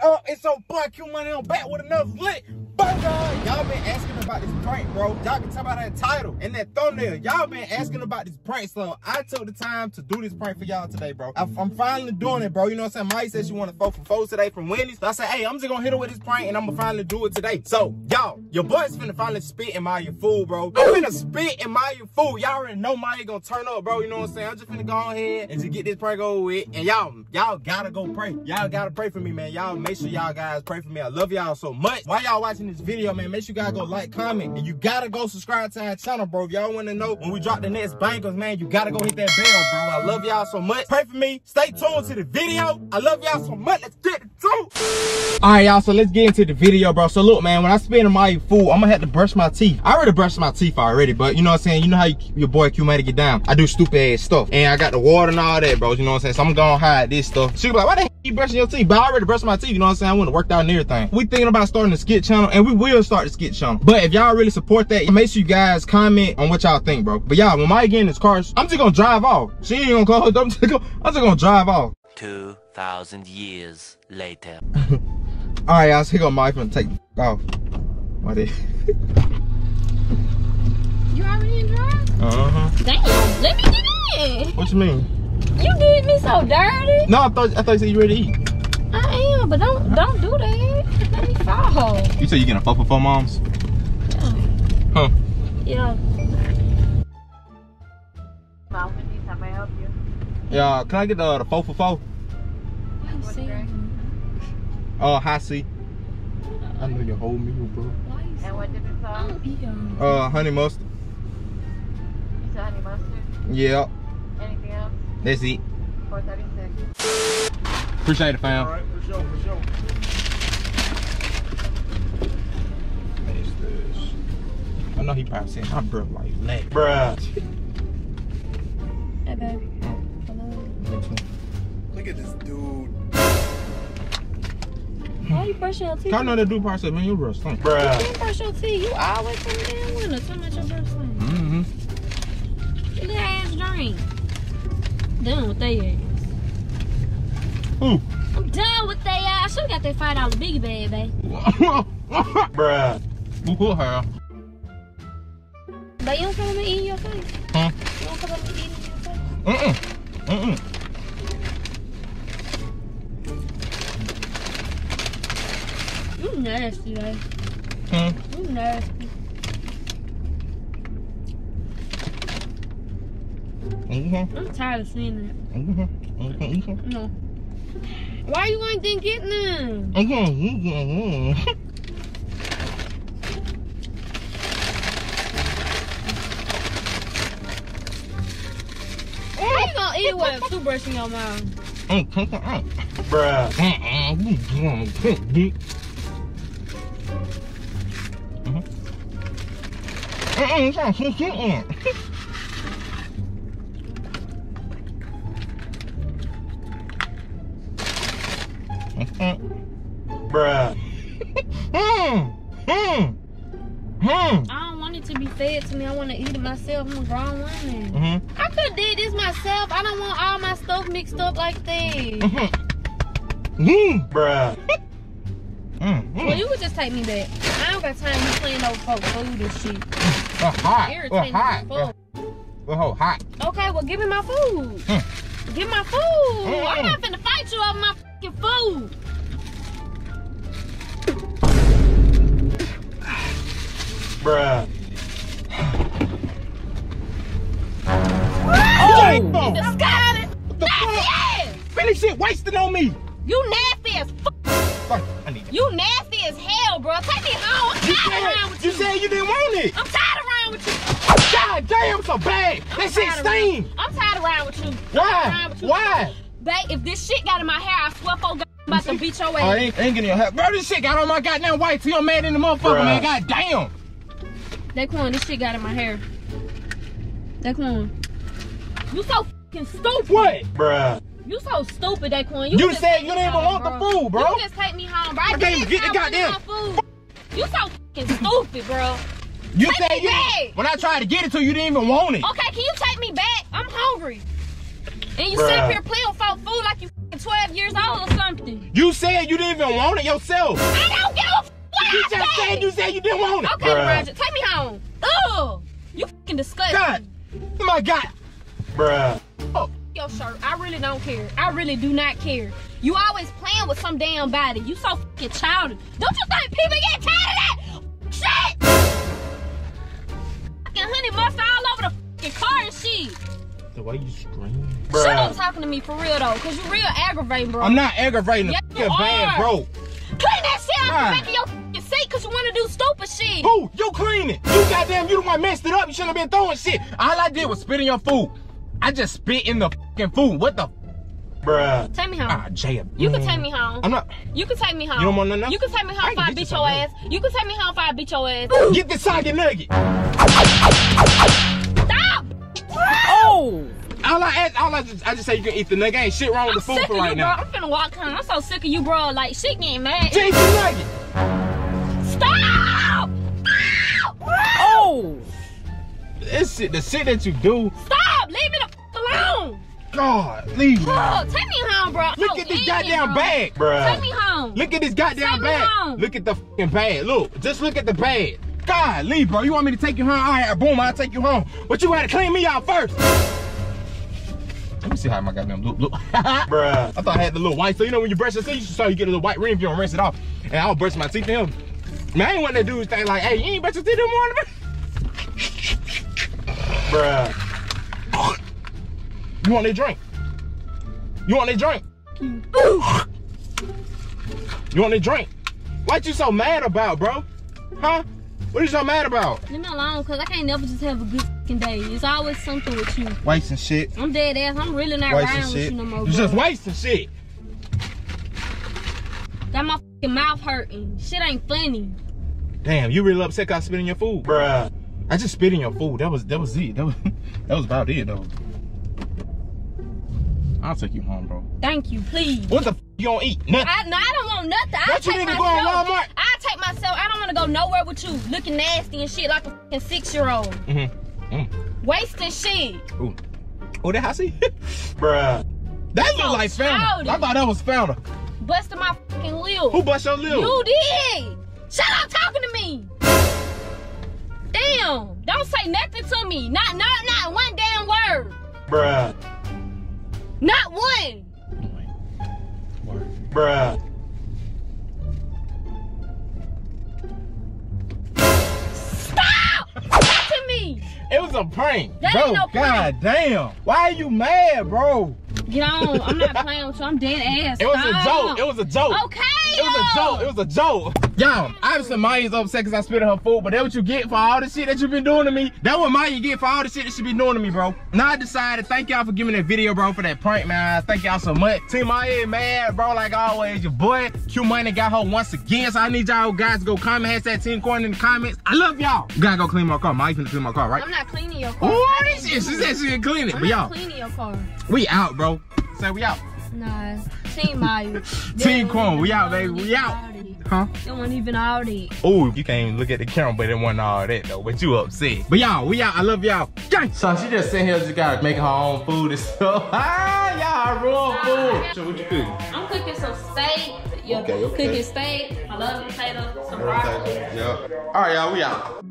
What up? It's your Money on back with another lit burger. Y'all been asking about this prank, bro. Y'all can talk about that title and that thumbnail. Y'all been asking about this prank, so I took the time to do this prank for y'all today, bro. I, am finally doing it, bro. You know what I'm saying? Mya said she wanted four for four today from Wendy's. So I said, hey, I'm just gonna hit her with this prank and I'm gonna finally do it today. So, y'all, your boy's finna finally spit in Mya food, bro. I'm finna spit in Mya food. Y'all already know Mya gonna turn up, bro. You know what I'm saying? I'm just finna go ahead and just get this prank over with. And y'all, y'all gotta go pray. Y'all gotta pray for me, man. Y'all make sure y'all guys pray for me. I love y'all so much. While y'all watching this video, man, make sure you guys go like, comment, and you gotta go subscribe to our channel, bro. If y'all wanna know when we drop the next bangers, man, you gotta go hit that bell, bro. I love y'all so much. Pray for me. Stay tuned to the video. I love y'all so much. Let's get it too. All right, y'all. So let's get into the video, bro. So look, man, when I spend my food, I'm gonna have to brush my teeth. I already brushed my teeth already, but you know what I'm saying? You know how you, your boy Q made to get down. I do stupid ass stuff, and I got the water and all that, bro. You know what I'm saying? So I'm gonna hide this stuff. She be like, why the heck you brushing your teeth? But I already brushed my teeth. You know what I'm saying? I went to work out and everything. We thinking about starting a skit channel, and we will start the skit channel. But if y'all really support that, make sure you guys comment on what y'all think, bro. But y'all, when Mya get in this car, I'm just gonna drive off. She ain't gonna call her. I'm just gonna, I'm just gonna drive off. 2,000 years later. All right, y'all. So here go Mya finna take off. What is? You already in drive? Uh huh. Damn, let me get in. What you mean? You did me so dirty. No, I thought I thought you said you ready to eat. I am, but don't don't do that. Let me fall. You said you getting a four for four moms? Huh? Yeah. Mom, can I help you? Yeah. Can I get the, the four for four? Why you saying? Uh, high C. I know your whole meal, bro. Why you saying? And what did it I say? don't eat them. Uh, honey mustard. You said honey mustard? Yeah, Anything else? that's it. 436. Appreciate it, fam. Alright, for sure, for sure. That's this. I know he probably said my breath like leg. Bruh. Why you brushing your teeth? I know that dude probably said, man, your breath stink. You Bruh. didn't brush your teeth. You always come down winter. Tell me about your breath stink. Mm-hmm. Get that ass drink. Done with they ass. Ooh. I'm done with they ass. I should've got that five dollar biggie bag, babe. Bruh. Who put her? But you don't come up and eat in your face. Huh? You don't come up and eat in your face. Mm-mm. Mm-mm. You nasty, babe. Hmm. You nasty. Mm-hmm. I'm tired of seeing that. Mm-hmm. Mm-hmm. No. Why you ain't didn't get none? How you gonna eat it with a toothbrush in your mouth? Bruh. Mm-mm. Mm-mm. Bruh. Hmm. Hmm. Hmm. I don't want it to be fed to me. I want to eat it myself. I'm a grown woman. Mm-hmm. I could did this myself. I don't want all my stuff mixed up like that. Mm. Bruh. Mm. Well, Mm. you could just take me back. I don't got time to playing over folks food and shit. Uh, hot. Irritating hot. as fuck. uh, hot. Okay, well, give me my food. Mm. Give my food. Mm. I'm not finna fight you over my food. Bruh. Oh, Hey, phone. disgusting. What the Nasty fuck? ass. Really shit wasted on me. You nasty as fuck. Fuck, I need it. You nasty as hell, bro. Take me home. I'm You tired around said, with you you. said you didn't want it. I'm tired around with you. God damn, so bad. I'm That shit tired sting. I'm tired around with you. I'm tired Why? around with you. Why? Babe, if this shit got in my hair, I swear for God, I'm about to beat your Oh, I ass. ain't, ain't getting your hat. Bro, this shit got on my goddamn white tee. I'm mad in the motherfucker, Bruh. man. God damn. Daquan, this shit got in my hair. Daquan. You so fucking stupid. What? Bruh. You so stupid, Daquan. You just said you didn't even home, want the food, bro. You just take me home, bro. I, I can't did even get the goddamn- food. You so fucking stupid, bro. You Take said me you back. when I tried to get it to you, you didn't even want it. Okay, can you take me back? I'm hungry. And you Bruh. sit up here playing with folk food like you fucking 12 years old or something. You said you didn't even want it yourself. I don't give a f- what You I just said. said you said you didn't want it. Okay, Roger, take me home. Ugh, you fucking disgusting. God. Oh my God. Bruh. Oh, Your shirt. I really don't care. I really do not care. You always playing with some damn body. You so fucking childish. Don't you think people get tired of that shit? Fucking honey mustard all over the fucking car and shit. the way you scream. Shut up talking to me for real though, cause you real aggravating, bro. I'm not aggravating. Yes, the you fucking bad, are. bro. Clean that shit Nah. out the back of your seat, cause you wanna do stupid shit. Who? You clean it. You goddamn, you the one messed it up. You shouldn't have been throwing shit. All I did was spit in your food. I just spit in the fucking food. What the? Bruh. Take me home. Ah, Jay. you can take me home. I'm not. You can take me home. You don't want nothing else? You can take me I home if can I get beat you your ass. You can take me home if I beat your ass. Get this soggy nugget. Stop! Oh! All I ask, all I just, I just say you can eat the nugget. Ain't shit wrong with I'm the food for right you, now. bro. I'm finna walk home. I'm so sick of you, bro. Like, shit getting mad. The nugget. Stop! Oh! This shit, the shit that you do. Stop! Leave me the f- alone! God, leave me. Take me home, bro. Look No, at this goddamn bro. bag, bro. Take me home. Look at this goddamn Take me bag. home. Look at the bag. Look, just look at the bag. God, leave, bro. You want me to take you home? All right, boom, I'll take you home. But you had to clean me out first. Let me see how my goddamn look look. Bruh. I thought I had the little white. So you know when you brush your teeth, you should saw you get a little white ring if you don't rinse it off. And I'll brush my teeth in him. Man, I ain't want that dude think like, hey, you ain't brush your teeth in the morning, man. Bruh. You want that drink? You want that drink? You want that drink? What you so mad about, bro? Huh? What are you so mad about? Leave me alone, cause I can't never just have a good fucking day. It's always something with you. Wasting shit. I'm dead ass. I'm really not Wasting riding with shit. you no more, You bro. just wasting shit. Got my fucking mouth hurting. Shit ain't funny. Damn, you really upset 'cause I spit in your food, bruh. I just spit in your food. That was that was it. That was that was about it though. I'll take you home, bro. Thank you, please. What the f you gonna eat? Nothing. I, no, I don't want nothing. I What you take need to go myself. on Walmart? I myself. I don't want to go nowhere with you, looking nasty and shit like a six year old, Mm-hmm. Mm. wasting shit. Ooh. Oh, that Hussy? bruh. That So look like founder. I thought that was founder. Busting my fucking lip. Who bust your lip? You did. Shut up talking to me. Damn. Don't say nothing to me. Not not not one damn word. Bruh. Not one. Bruh. It was a prank. That bro, no. God damn. Why are you mad, bro? Get on. I'm not playing with you. I'm dead ass. It was a joke. It was a joke. Okay. It was a joke. It was a joke. Y'all, obviously Mya's upset because I spit on her food, but that what you get for all the shit that you've been doing to me. That what Mya get for all the shit that she been doing to me, bro. Now I decided, thank y'all for giving that video, bro, for that prank, man. Thank y'all so much. Team Mya is mad, bro, like always. Your boy, Q Money got her once again, so I need y'all guys to go comment, hashtag Team Quan in the comments. I love y'all. Gotta go clean my car. Mya's gonna clean my car, right? I'm not cleaning your car. Oh, this shit. She said she didn't clean it, I'm but not y'all, cleaning your car. we out, bro. Say we out. Nah. Team Mya. Team Quan, we out, baby. We out. Huh? It wasn't even all that. Oh, you can't even look at the camera, but it wasn't all that though. But you upset. But y'all, we out. I love y'all. So she just sitting here, just gotta make her own food and stuff. Ah, y'all raw food. So what you cook? I'm cooking some steak. Yeah, Okay, okay. Cooking steak. I love potatoes. Some broccoli. Yeah. All right, y'all. We out.